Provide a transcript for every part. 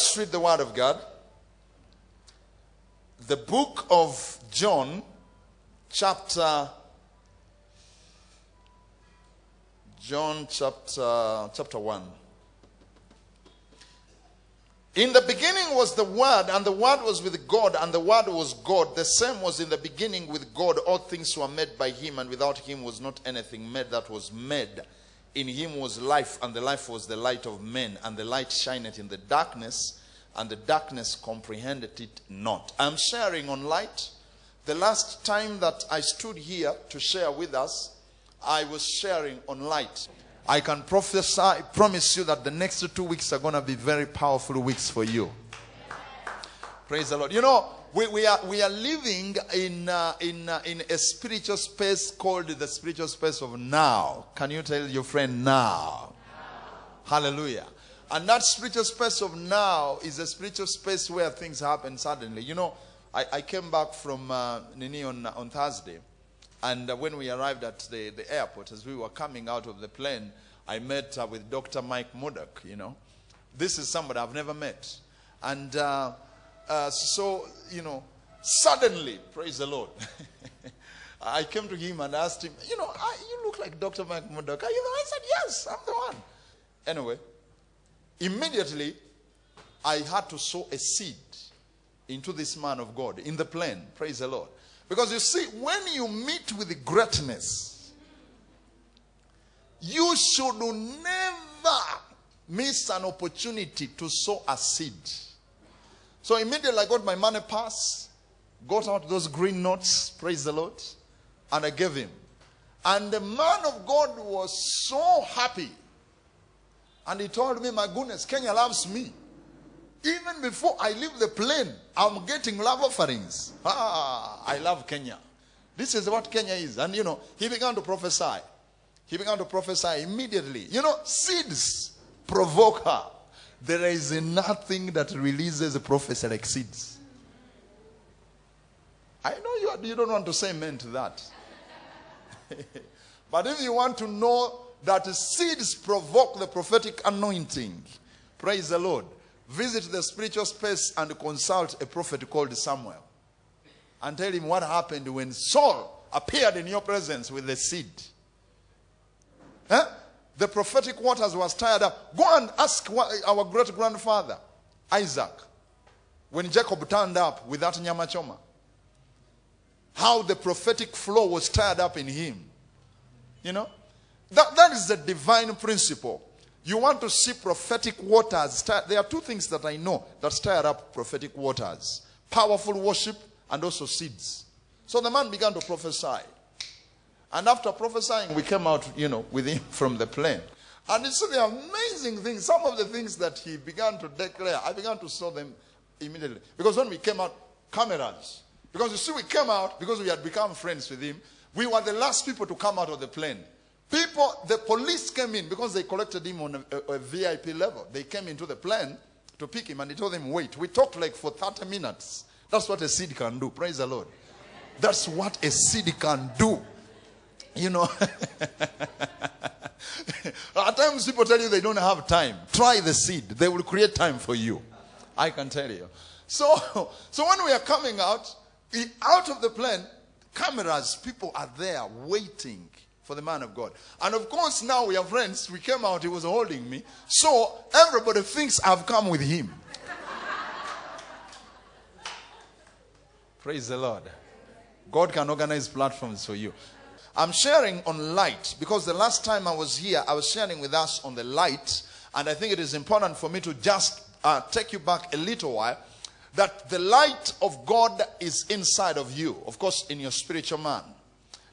Let's read the Word of God. The book of John, chapter John chapter chapter 1. In the beginning was the Word, and the Word was with God, and the Word was God. The same was in the beginning with God. All things were made by Him, and without Him was not anything made that was made. In Him was life, and the life was the light of men, and the light shineth in the darkness, and the darkness comprehended it not. I'm sharing on light. The last time that I stood here to share with us, I was sharing on light. I can prophesy, promise you that the next two weeks are going to be very powerful weeks for you. Praise the Lord. You know, we, we, are, we are living in, uh, in, uh, in a spiritual space called the spiritual space of now. Can you tell your friend now? Hallelujah. And that spiritual space of now is a spiritual space where things happen suddenly. You know, I, I came back from uh, Nini on, on Thursday. And uh, when we arrived at the, the airport, as we were coming out of the plane, I met uh, with Dr. Mike Murdock, you know. This is somebody I've never met. And uh, so, you know, suddenly, praise the Lord, I came to him and asked him, you know, I, you look like Dr. Mike Murdock. Are you the one? I said, yes, I'm the one. Anyway, immediately, I had to sow a seed into this man of God in the plane. Praise the Lord. Because you see, when you meet with greatness, you should never miss an opportunity to sow a seed. So immediately I got my money pass, got out those green notes, praise the Lord, and I gave him. And the man of God was so happy. And he told me, My goodness, Kenya loves me. Even before I leave the plane, I'm getting love offerings. Ah, I love Kenya. This is what Kenya is. And you know, he began to prophesy. He began to prophesy immediately. You know, seeds provoke her. There is nothing that releases a prophecy like seeds. I know you, you don't want to say amen to that. but if you want to know that seeds provoke the prophetic anointing, praise the Lord visit the spiritual space and consult a prophet called Samuel and tell him what happened when Saul appeared in your presence with the seed. Huh? The prophetic waters was tired up. Go and ask our great grandfather, Isaac, when Jacob turned up with that nyamachoma, how the prophetic flow was tied up in him. You know? That, that is the divine principle. You want to see prophetic waters. There are two things that I know that stir up prophetic waters powerful worship and also seeds. So the man began to prophesy. And after prophesying, we came out, you know, with him from the plane. And see the amazing things, some of the things that he began to declare, I began to saw them immediately. Because when we came out, cameras. Because you see, we came out because we had become friends with him. We were the last people to come out of the plane. People, the police came in because they collected him on a, a, a, VIP level. They came into the plane to pick him and he told them, wait. We talked like for 30 minutes. That's what a seed can do. Praise the Lord. That's what a seed can do. You know, at times people tell you they don't have time. Try the seed, they will create time for you. I can tell you. So, so when we are coming out, out of the plane, cameras, people are there waiting for the man of God. And of course, now we are friends. We came out, he was holding me. So everybody thinks I've come with him. Praise the Lord. God can organize platforms for you. I'm sharing on light because the last time I was here, I was sharing with us on the light. And I think it is important for me to just uh, take you back a little while that the light of God is inside of you, of course, in your spiritual man.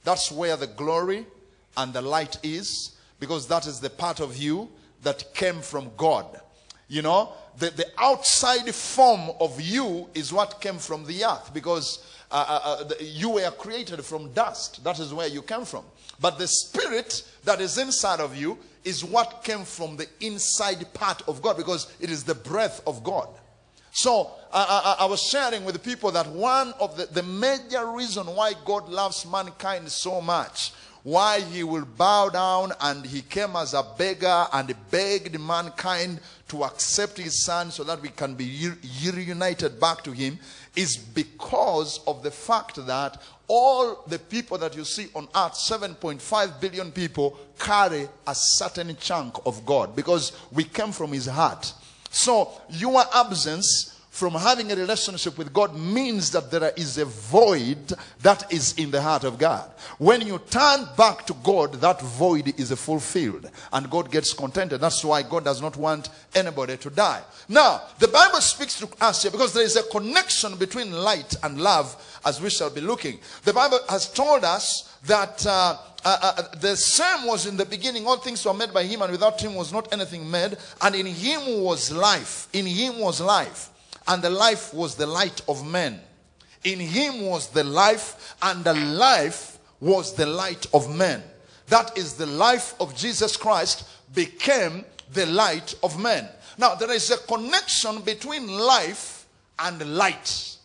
That's where the glory and the light is, because that is the part of you that came from God. You know, the, the outside form of you is what came from the earth, because uh, uh, uh, you were created from dust. That is where you came from. But the spirit that is inside of you is what came from the inside part of God, because it is the breath of God. So I, I, I, was sharing with people that one of the, the major reason why God loves mankind so much why he will bow down and he came as a beggar and begged mankind to accept his son so that we can be reunited back to him is because of the fact that all the people that you see on earth, 7.5 billion people, carry a certain chunk of God because we came from his heart. So your absence from having a relationship with God means that there is a void that is in the heart of God. When you turn back to God, that void is fulfilled and God gets contented. That's why God does not want anybody to die. Now, the Bible speaks to us here because there is a connection between light and love as we shall be looking. The Bible has told us that uh, uh, uh, the same was in the beginning. All things were made by him, and without him was not anything made. And in him was life. In him was life and the life was the light of men. In him was the life, and the life was the light of men. That is the life of Jesus Christ became the light of men. Now, there is a connection between life and light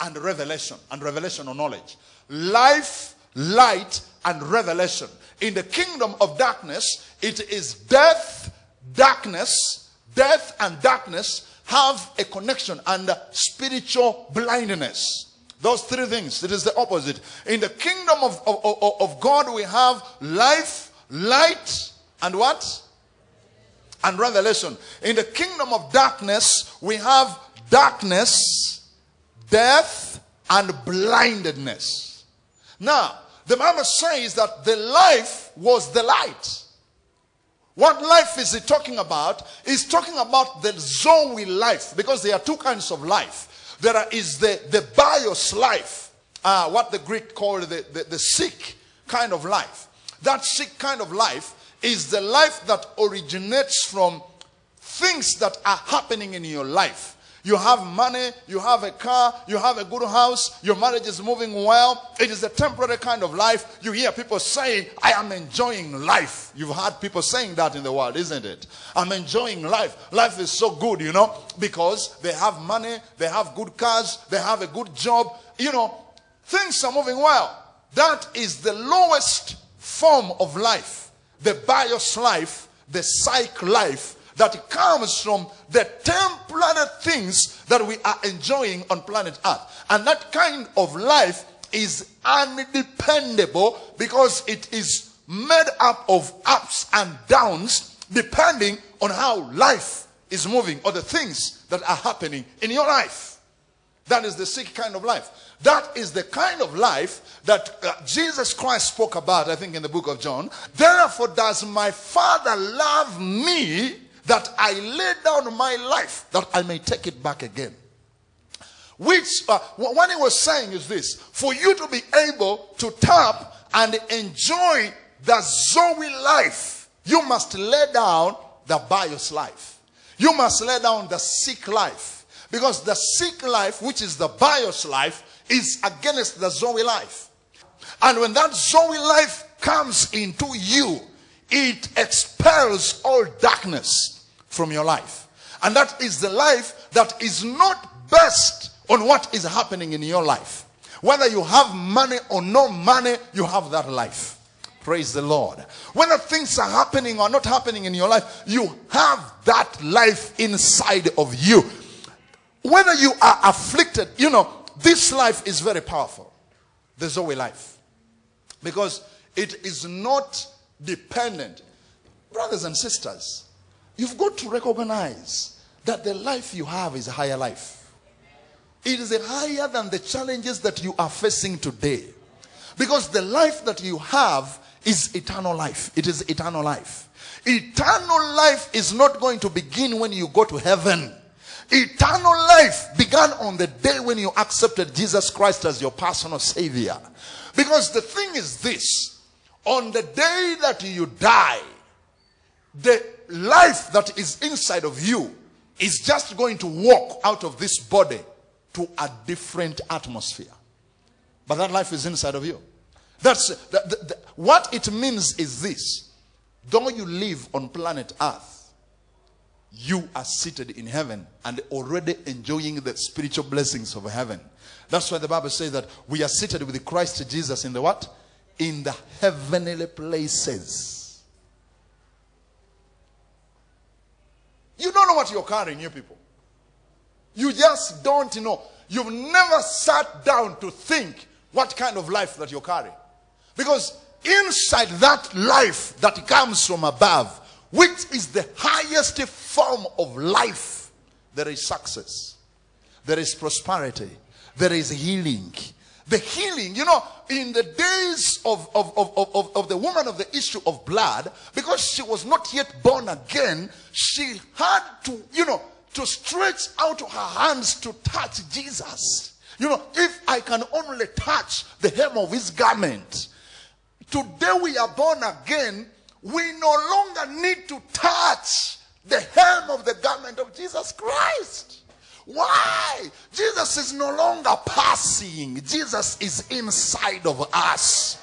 and revelation, and revelation or knowledge. Life, light, and revelation. In the kingdom of darkness, it is death, darkness, death, and darkness have a connection and spiritual blindness. Those three things. It is the opposite. In the kingdom of, of, of, God, we have life, light, and what? And revelation. In the kingdom of darkness, we have darkness, death, and blindedness. Now, the Bible says that the life was the light. What life is he talking about? He's talking about the Zoe life because there are two kinds of life. There is the, the bios life, uh, what the Greek called the, the, the sick kind of life. That sick kind of life is the life that originates from things that are happening in your life. You have money, you have a car, you have a good house, your marriage is moving well. It is a temporary kind of life. You hear people saying, I am enjoying life. You've heard people saying that in the world, isn't it? I'm enjoying life. Life is so good, you know, because they have money, they have good cars, they have a good job. You know, things are moving well. That is the lowest form of life. The bios life, the psych life that comes from the temporary things that we are enjoying on planet Earth. And that kind of life is undependable because it is made up of ups and downs depending on how life is moving or the things that are happening in your life. That is the sick kind of life. That is the kind of life that uh, Jesus Christ spoke about, I think, in the book of John. Therefore, does my Father love me that I lay down my life that I may take it back again. Which, uh, what he was saying is this for you to be able to tap and enjoy the Zoe life, you must lay down the bios life. You must lay down the sick life. Because the sick life, which is the bios life, is against the Zoe life. And when that Zoe life comes into you, it expels all darkness from your life. And that is the life that is not based on what is happening in your life. Whether you have money or no money, you have that life. Praise the Lord. Whether things are happening or not happening in your life, you have that life inside of you. Whether you are afflicted, you know, this life is very powerful. The Zoe life. Because it is not dependent. Brothers and sisters, you've got to recognize that the life you have is a higher life. It is higher than the challenges that you are facing today. Because the life that you have is eternal life. It is eternal life. Eternal life is not going to begin when you go to heaven. Eternal life began on the day when you accepted Jesus Christ as your personal savior. Because the thing is this on the day that you die, the life that is inside of you is just going to walk out of this body to a different atmosphere. But that life is inside of you. That's the, the, the, what it means is this. Though you live on planet Earth, you are seated in heaven and already enjoying the spiritual blessings of heaven. That's why the Bible says that we are seated with Christ Jesus in the what? In the heavenly places. You don't know what you're carrying, you people. You just don't know. You've never sat down to think what kind of life that you're carrying. Because inside that life that comes from above, which is the highest form of life, there is success, there is prosperity, there is healing. The healing, you know, in the days of, of, of, of, of the woman of the issue of blood, because she was not yet born again, she had to, you know, to stretch out her hands to touch Jesus. You know, if I can only touch the hem of his garment, today we are born again, we no longer need to touch the hem of the garment of Jesus Christ. Why? Jesus is no longer passing, Jesus is inside of us.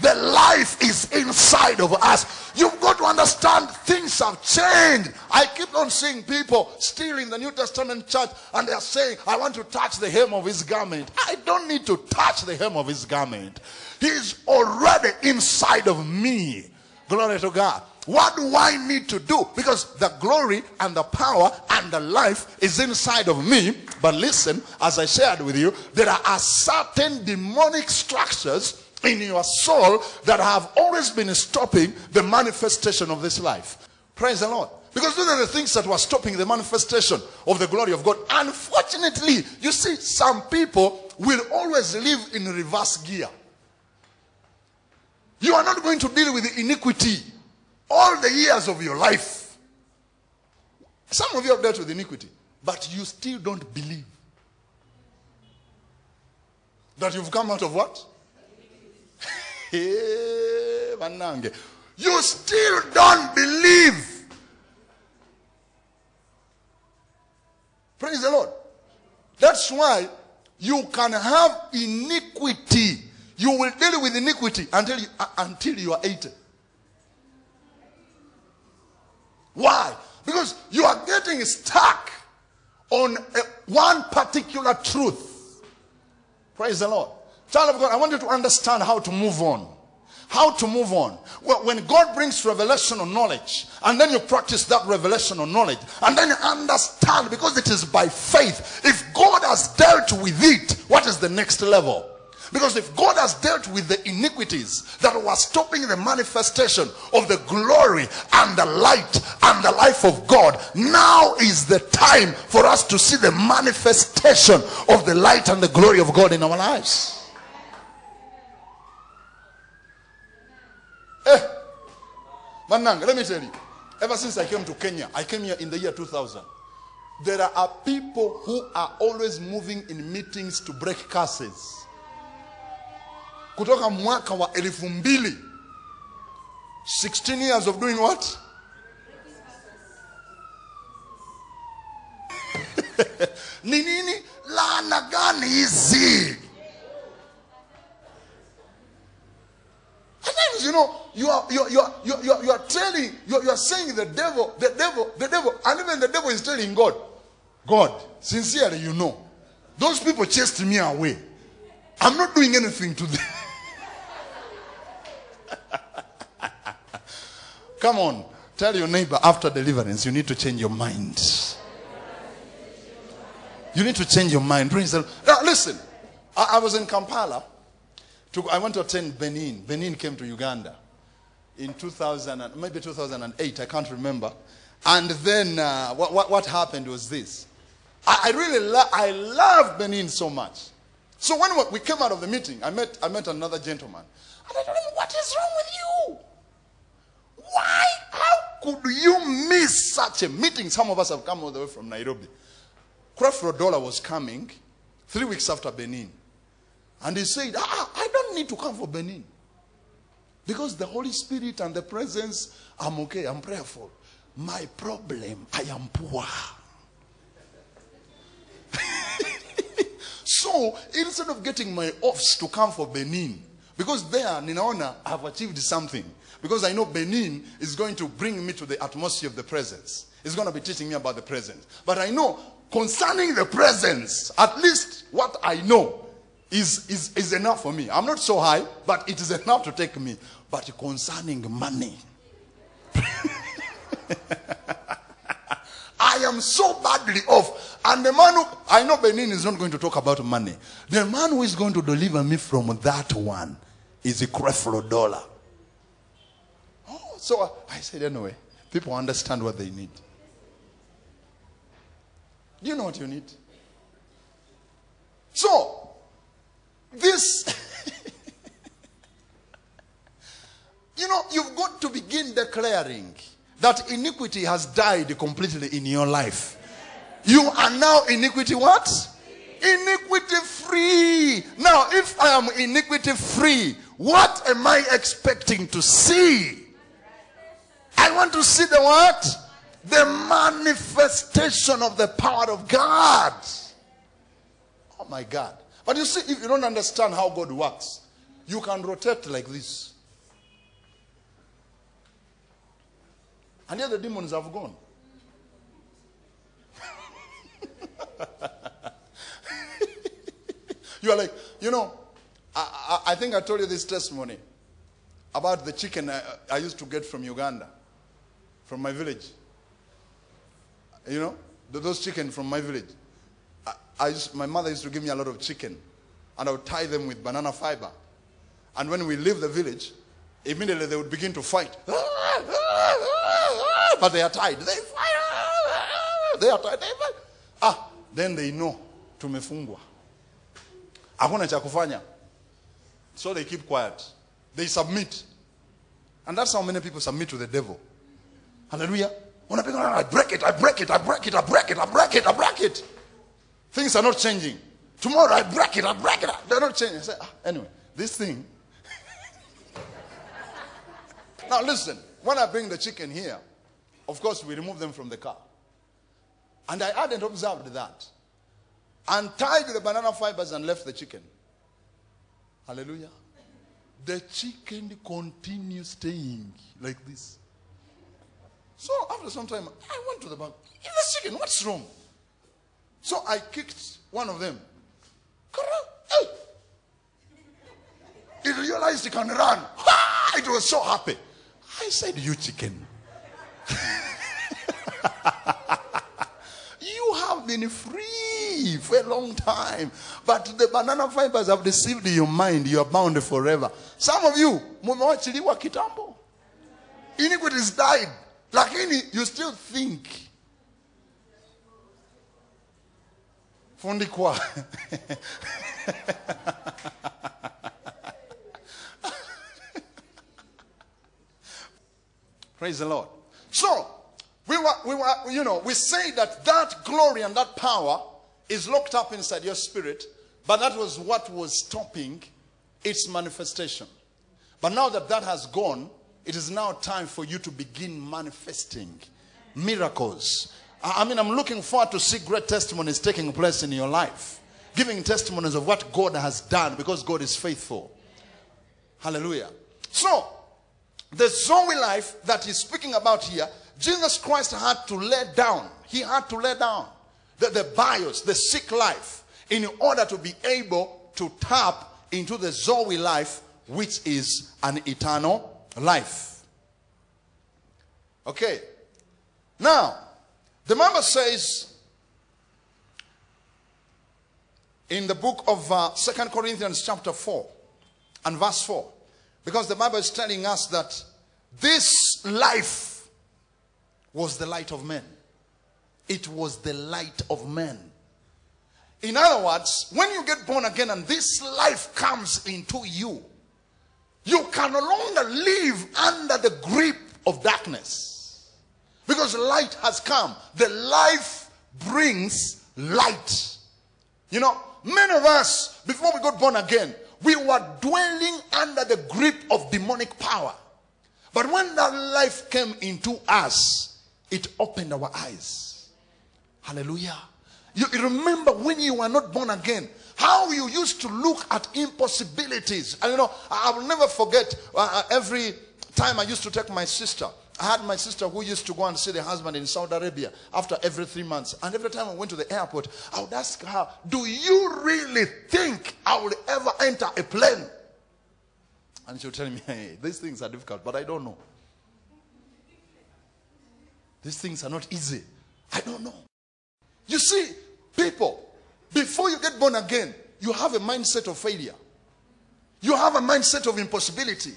The life is inside of us. You've got to understand things have changed. I keep on seeing people still in the New Testament church and they're saying, I want to touch the hem of his garment. I don't need to touch the hem of his garment. He's already inside of me. Glory to God. What do I need to do? Because the glory and the power and the life is inside of me. But listen, as I shared with you, there are certain demonic structures in your soul that have always been stopping the manifestation of this life. Praise the Lord. Because those are the things that were stopping the manifestation of the glory of God. Unfortunately, you see, some people will always live in reverse gear. You are not going to deal with the iniquity all the years of your life. Some of you have dealt with iniquity, but you still don't believe that you've come out of what? you still don't believe. Praise the Lord. That's why you can have iniquity. You will deal with iniquity until you, uh, until you are 80. Why? Because you are getting stuck on a, one particular truth. Praise the Lord. Child of God, I want you to understand how to move on. How to move on. Well, when God brings revelation or knowledge, and then you practice that revelation or knowledge, and then you understand because it is by faith. If God has dealt with it, what is the next level? Because if God has dealt with the iniquities that were stopping the manifestation of the glory and the light and the life of God, now is the time for us to see the manifestation of the light and the glory of God in our lives. Eh, Mananga, let me tell you. Ever since I came to Kenya, I came here in the year 2000. There are people who are always moving in meetings to break curses. Kutoka mwaka wa elfu mbili. 16 years of doing what? ni nini laana gani hizi Sometimes, you know, you are, you are, you are, you are, you are, telling, you are, you are saying the devil, the devil, the devil, and even the devil is telling God, God, sincerely, you know, those people chased me away. I'm not doing anything to them. Come on, tell your neighbor after deliverance, you need to change your mind. You need to change your mind. Listen, I, I was in Kampala. To, I went to attend Benny Hinn. Benin came to Uganda in 2000, maybe 2008. I can't remember. And then uh, what, what, what happened was this. I, I really lo- I love Benny Hinn so much. So when we came out of the meeting, I met, I met another gentleman. And I told him, what is wrong with you? Why? How could you miss such a meeting? Some of us have come all the way from Nairobi. Creflo Dollar was coming three weeks after Benny Hinn. And he said, ah, I don't need to come for Benny Hinn. Because the Holy Spirit and the presence, I'm okay, I'm prayerful. My problem, I am poor. so instead of getting my offs to come for Benny Hinn, because there, Ninaona, I have achieved something. Because I know Benny Hinn is going to bring me to the atmosphere of the presence. It's going to be teaching me about the presence. But I know concerning the presence, at least what I know is, is, is enough for me. I'm not so high, but it is enough to take me. But concerning money, I am so badly off. And the man who, I know Benny Hinn is not going to talk about money. The man who is going to deliver me from that one is a Creflo dollar. Oh, so I said, anyway, people understand what they need. Do you know what you need? So, this, you know, you've got to begin declaring that iniquity has died completely in your life. You are now iniquity what? Iniquity free. Now, if I am iniquity free, what am I expecting to see? I want to see the what? The manifestation of the power of God. Oh my God. But you see, if you don't understand how God works, you can rotate like this. And yet the demons have gone. you are like, you know, I, I, think I told you this testimony about the chicken I, I used to get from Uganda, from my village. You know, those chicken from my village. I, I used, my mother used to give me a lot of chicken, and I would tie them with banana fiber. And when we leave the village, immediately they would begin to fight. But they are tied. They fight. They are tied. They fight. Ah, then they know tumefungwa. Hakuna cha kufanya. So they keep quiet. They submit. And that's how many people submit to the devil. Hallelujah. Unapiga, I break it, I break it, I break it, I break it, I break it, I break it. Things are not changing. Tomorrow I break it, I break it. They're not changing. I say, ah, anyway, this thing. now listen, when I bring the chicken here, of course we remove them from the car. And I hadn't observed that. And tied the banana fibers and left the chicken. Hallelujah. The chicken continues staying like this. So after some time, I went to the bank. Is the chicken? What's wrong? So I kicked one of them. It realized it can run. It was so happy. I said, You chicken. you have been free for a long time. But the banana fibers have deceived your mind. You are bound forever. Some of you, mumewachiliwa kitambo. Iniquity has died. Lakini, you still think. Fundi kwa. Praise the Lord. So, we were, we were, you know, we say that that glory and that power is locked up inside your spirit, but that was what was stopping its manifestation. But now that that has gone, it is now time for you to begin manifesting miracles. I mean, I'm looking forward to see great testimonies taking place in your life, giving testimonies of what God has done because God is faithful. Hallelujah. So, the Zoe life that he's speaking about here, Jesus Christ had to lay down. He had to lay down the, the bios, the sick life, in order to be able to tap into the Zoe life, which is an eternal life. Okay. Now, the Bible says in the book of uh, 2 Corinthians chapter 4 and verse 4, because the Bible is telling us that this life was the light of men. It was the light of men. In other words, when you get born again and this life comes into you, you can no longer live under the grip of darkness. Because light has come. The life brings light. You know, many of us, before we got born again, we were dwelling under the grip of demonic power. But when that life came into us, it opened our eyes. Hallelujah. You remember when you were not born again, how you used to look at impossibilities. And you know, I I will never forget uh, uh, every time I used to take my sister I had my sister who used to go and see the husband in Saudi Arabia after every three months. And every time I went to the airport, I would ask her, Do you really think I will ever enter a plane? And she would tell me, Hey, these things are difficult, but I don't know. These things are not easy. I don't know. You see, people, before you get born again, you have a mindset of failure. You have a mindset of impossibility.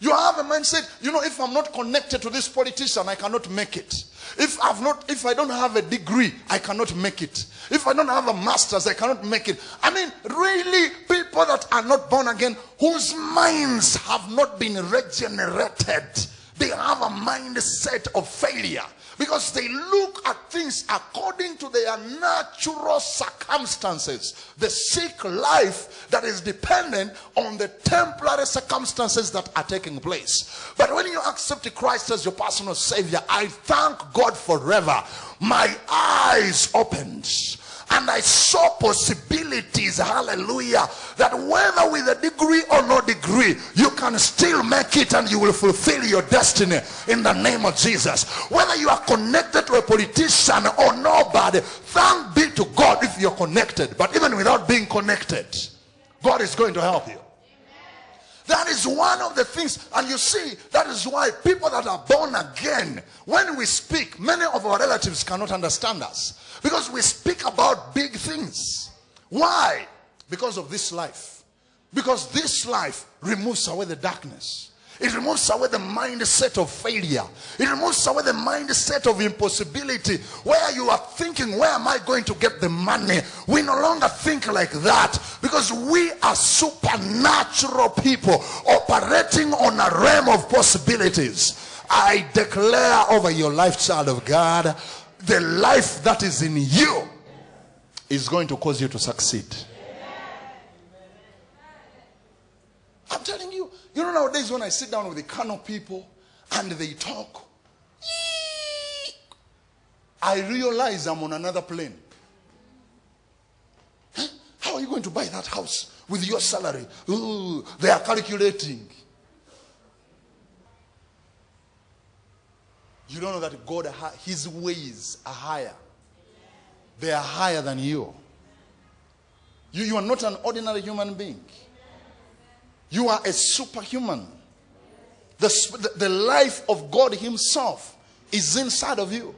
You have a mindset, you know, if I'm not connected to this politician, I cannot make it. If I've not, if I don't have a degree, I cannot make it. If I don't have a master's, I cannot make it. I mean, really, people that are not born again, whose minds have not been regenerated, they have a mindset of failure because they look at things according to their natural circumstances. The sick life that is dependent on the temporary circumstances that are taking place. But when you accept Christ as your personal Savior, I thank God forever. My eyes opened and I saw possibilities, hallelujah, that whether with a degree or no degree, you can still make it and you will fulfill your destiny in the name of Jesus. Whether you are connected to a politician or nobody, thank be to God if you're connected. But even without being connected, God is going to help you. That is one of the things, and you see, that is why people that are born again, when we speak, many of our relatives cannot understand us because we speak about big things. Why? Because of this life. Because this life removes away the darkness. It removes away the mindset of failure. It removes away the mindset of impossibility where you are thinking, where am I going to get the money? We no longer think like that because we are supernatural people operating on a realm of possibilities. I declare over your life, child of God, the life that is in you is going to cause you to succeed. I'm telling you, know, nowadays when I sit down with the Kano people and they talk, I realize I'm on another plane. How are you going to buy that house with your salary? Ooh, they are calculating. You don't know that God, His ways are higher. They are higher than you. You, you are not an ordinary human being. You are a superhuman. The, the, life of God Himself is inside of you.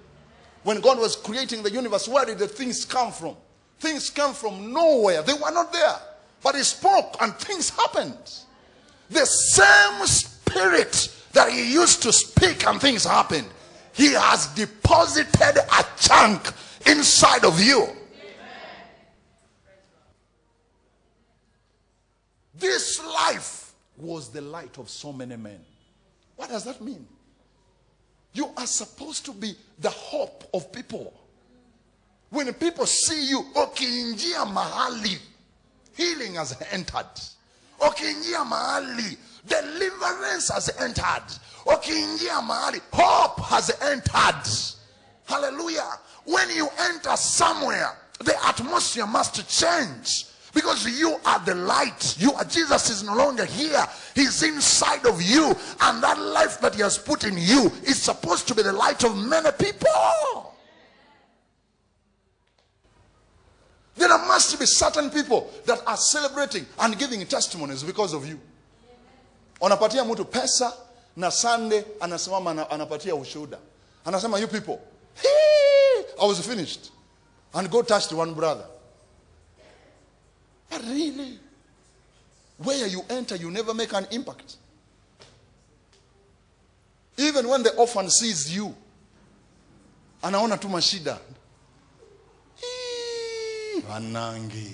When God was creating the universe, where did the things come from? Things came from nowhere. They were not there. But He spoke and things happened. The same spirit that He used to speak and things happened, He has deposited a chunk inside of you. This life was the light of so many men. What does that mean? You are supposed to be the hope of people. When people see you, ukiingia mahali, healing has entered. Ukiingia mahali, deliverance has entered. Ukiingia mahali, hope has entered. Hallelujah. When you enter somewhere, the atmosphere must change. Because you are the light. You are Jesus is no longer here. He's inside of you. And that life that he has put in you is supposed to be the light of many people. There must be certain people that are celebrating and giving testimonies because of you. Unapatia mtu pesa na Sunday anasimama anapatia ushuhuda. Anasema you people, I was finished. And God touched one brother. But really, where you enter, you never make an impact. Even when the orphan sees you, anaona tu mashida. Wanangi.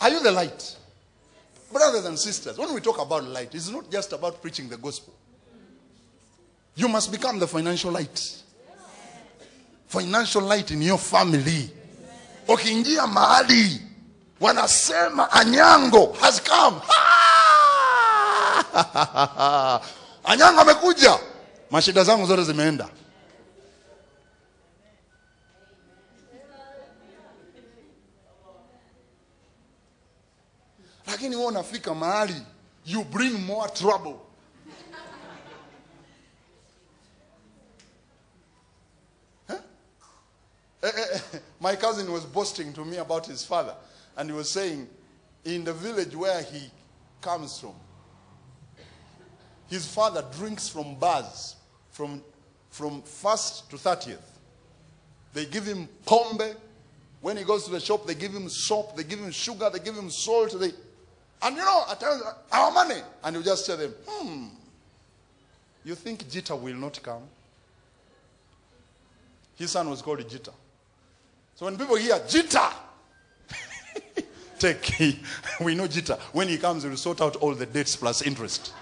Are you the light? Brothers and sisters, when we talk about light, it's not just about preaching the gospel. You must become the financial light. Financial light in your family. Ukiingia mahali wanasema Anyango has come. Anyango amekuja. Mashida zangu zote zimeenda. Lakini wewe unafika mahali you bring more trouble. Eh, eh, eh, my cousin was boasting to me about his father, and he was saying, in the village where he comes from, his father drinks from bars from, from 1st to 30th. They give him pombe. When he goes to the shop, they give him soap, they give him sugar, they give him salt. They, and you know, at times, our money. And you just tell them, hmm, you think Jita will not come? His son was called Jita. So when people hear Jita, take, we know Jita. When he comes, he will sort out all the debts plus interest.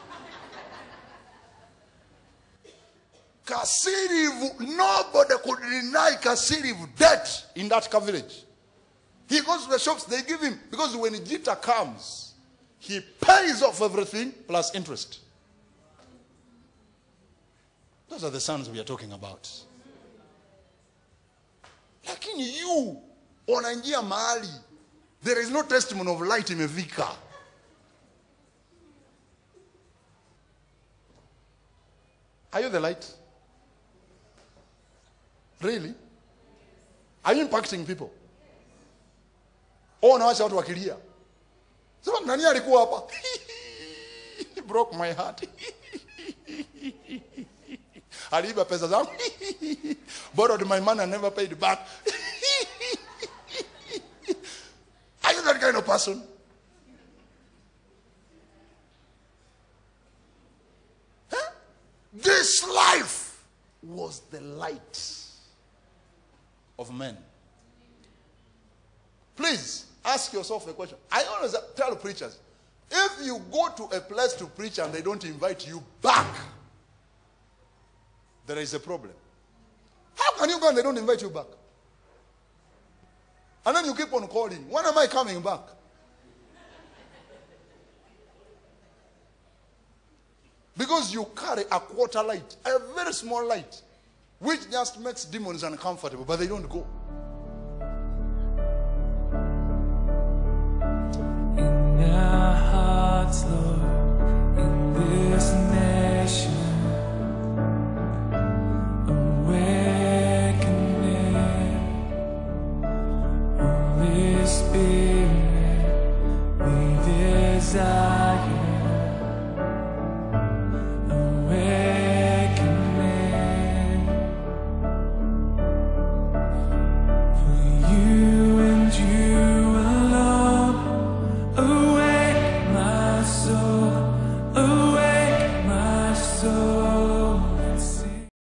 Kasirivu, nobody could deny Kasirivu debt in that village. He goes to the shops, they give him, because when Jita comes, he pays off everything plus interest. Those are the sons we are talking about. Lakini you unaingia mahali there is no testimony of light imefika. Are you the light? Really? Are you impacting people? Oh, unawacha watu wakilia. Sema nani alikuwa hapa? Broke my heart. Aliiba pesa zangu. Borrowed my money and never paid back. Are you that kind of person? Huh? This life was the light of men. Please ask yourself a question. I always tell preachers if you go to a place to preach and they don't invite you back, there is a problem. Can you go and they don't invite you back? And then you keep on calling. When am I coming back? Because you carry a quarter light, a very small light, which just makes demons uncomfortable, but they don't go. In our hearts, Lord,